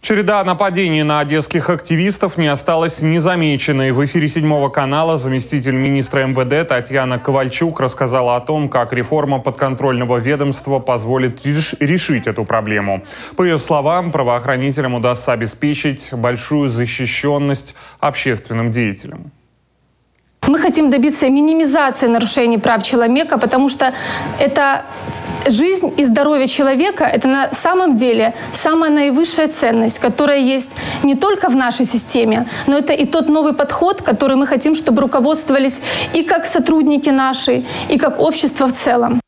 Череда нападений на одесских активистов не осталась незамеченной. В эфире седьмого канала заместитель министра МВД Татьяна Ковальчук рассказала о том, как реформа подконтрольного ведомства позволит реш- решить эту проблему. По ее словам, правоохранителям удастся обеспечить большую защищенность общественным деятелям. Мы хотим добиться минимизации нарушений прав человека, потому что это жизнь и здоровье человека – это на самом деле самая наивысшая ценность, которая есть не только в нашей системе, но это и тот новый подход, который мы хотим, чтобы руководствовались и как сотрудники наши, и как общество в целом.